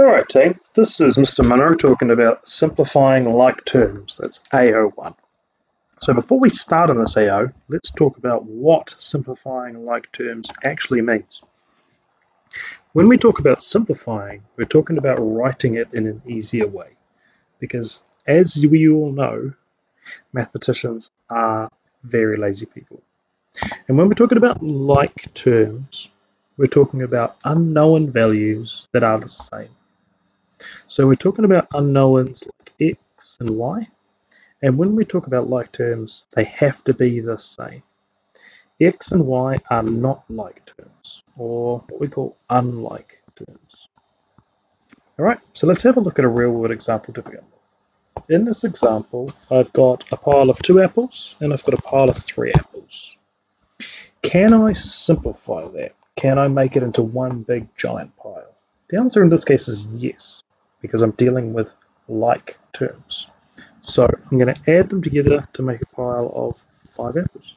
Alright team, this is Mr. Munro talking about simplifying like terms, that's AO1. So before we start on this AO, let's talk about what simplifying like terms actually means. When we talk about simplifying, we're talking about writing it in an easier way. Because as we all know, mathematicians are very lazy people. And when we're talking about like terms, we're talking about unknown values that are the same. So we're talking about unknowns like x and y. And when we talk about like terms, they have to be the same. x and y are not like terms, or what we call unlike terms. All right, so let's have a look at a real world example to begin with. In this example, I've got a pile of two apples and I've got a pile of three apples. Can I simplify that? Can I make it into one big giant pile? The answer in this case is yes because I'm dealing with like terms. So I'm going to add them together to make a pile of five apples.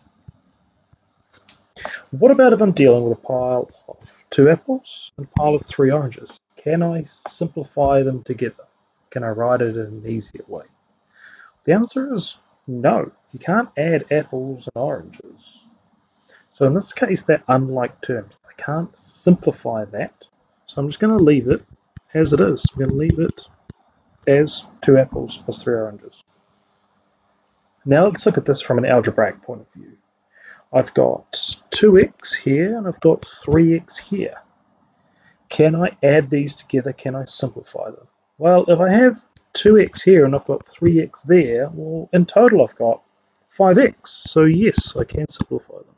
What about if I'm dealing with a pile of two apples and a pile of three oranges? Can I simplify them together? Can I write it in an easier way? The answer is no. You can't add apples and oranges. So in this case, they're unlike terms. I can't simplify that. So I'm just going to leave it as it is. We're going to leave it as two apples plus three oranges. Now let's look at this from an algebraic point of view. I've got 2x here and I've got 3x here. Can I add these together? Can I simplify them? Well, if I have 2x here and I've got 3x there, well, in total I've got 5x. So yes, I can simplify them.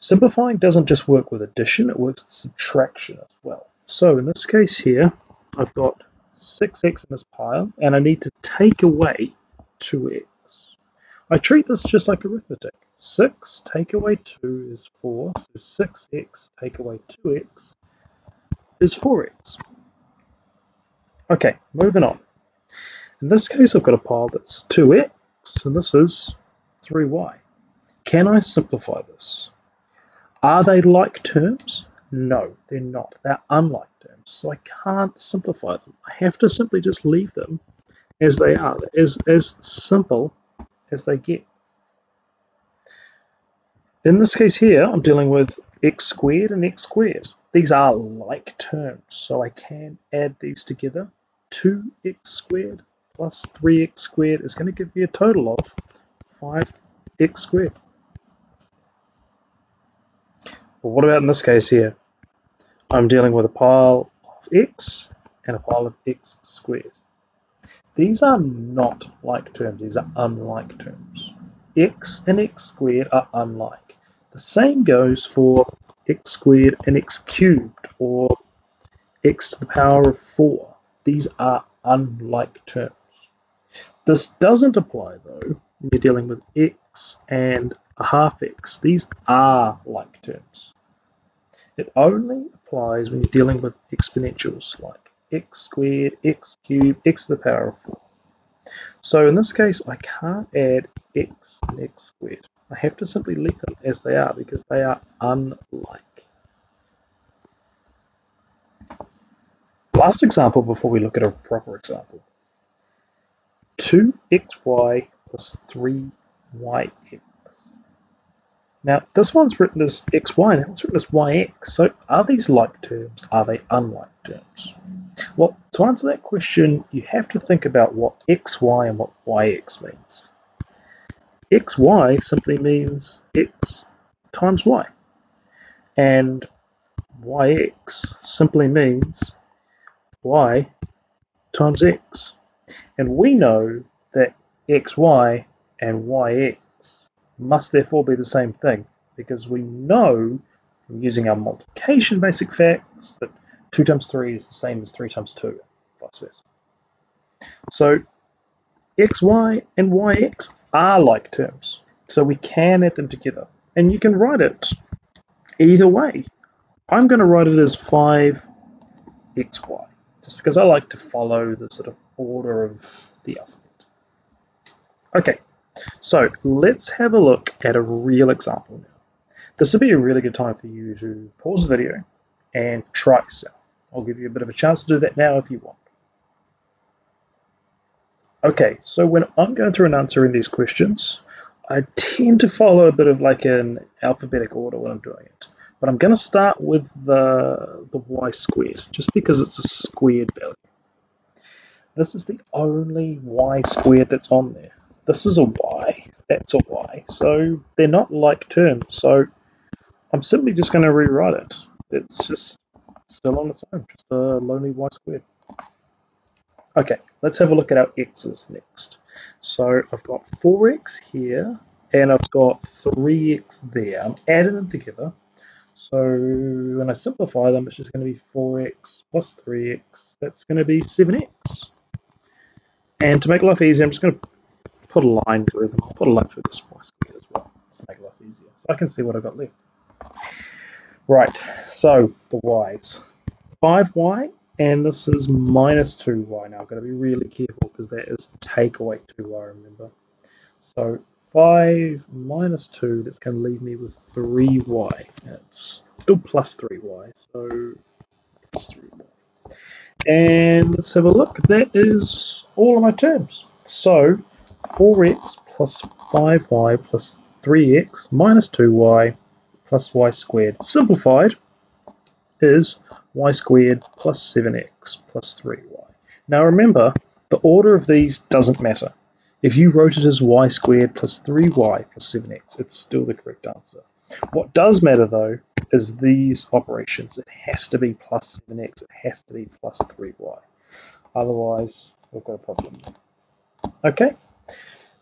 Simplifying doesn't just work with addition, it works with subtraction as well. So in this case here, I've got 6x in this pile, and I need to take away 2x. I treat this just like arithmetic. 6 take away 2 is 4, so 6x take away 2x is 4x. Okay, moving on. In this case, I've got a pile that's 2x, and this is 3y. Can I simplify this? Are they like terms? No, they're not. They're unlike terms. So I can't simplify them. I have to simply just leave them as they are, as, as simple as they get. In this case here, I'm dealing with x squared and x squared. These are like terms, so I can add these together. 2x squared plus 3x squared is going to give me a total of 5x squared. But what about in this case here? I'm dealing with a pile of x and a pile of x squared. These are not like terms, these are unlike terms. x and x squared are unlike. The same goes for x squared and x cubed or x to the power of 4. These are unlike terms. This doesn't apply though when you're dealing with x and a half x. These are like terms. It only applies when you're dealing with exponentials like x squared, x cubed, x to the power of 4. So in this case, I can't add x and x squared. I have to simply leave them as they are because they are unlike. Last example before we look at a proper example. 2xy plus 3yx. Now, this one's written as xy, and one's written as yx. So, are these like terms? Are they unlike terms? Well, to answer that question, you have to think about what xy and what yx means. xy simply means x times y, and yx simply means y times x. And we know that xy and yx must therefore be the same thing because we know from using our multiplication basic facts that 2 times 3 is the same as 3 times 2, vice versa. So xy and yx are like terms, so we can add them together. And you can write it either way. I'm going to write it as 5xy, just because I like to follow the sort of order of the alphabet. Okay, so let's have a look at a real example now. This would be a really good time for you to pause the video and try yourself. I'll give you a bit of a chance to do that now if you want. Okay, so when I'm going through and answering these questions, I tend to follow a bit of like an alphabetic order when I'm doing it. But I'm going to start with the, the y squared, just because it's a squared value. This is the only y squared that's on there. This is a y, that's a y. So they're not like terms. So I'm simply just going to rewrite it. It's just still on its own, just a lonely y squared. Okay, let's have a look at our x's next. So I've got 4x here, and I've got 3x there. I'm adding them together. So when I simplify them, it's just going to be 4x plus 3x. That's going to be 7x. And to make life easier, I'm just going to put a line through them. I'll put a line through this y squared as well to make life easier. So I can see what I've got left. Right, so the y's. 5y and this is minus 2y. Now I've got to be really careful because that is take away 2y, remember. So 5 minus 2, that's going to leave me with 3y. It's still plus 3y, so plus 3y. And let's have a look. That is all of my terms. So 4x plus 5y plus 3x minus 2y plus y squared simplified is y squared plus 7x plus 3y. Now remember, the order of these doesn't matter. If you wrote it as y squared plus 3y plus 7x, it's still the correct answer. What does matter though is these operations. It has to be plus 7x, it has to be plus 3y. Otherwise, we've got a problem. Okay?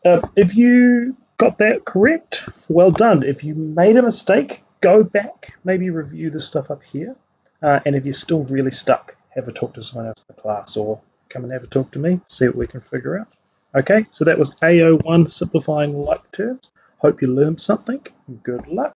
Uh, if you got that correct, well done. If you made a mistake, go back, maybe review the stuff up here. Uh, and if you're still really stuck, have a talk to someone else in the class or come and have a talk to me, see what we can figure out. Okay, so that was AO1 simplifying like terms. Hope you learned something. Good luck.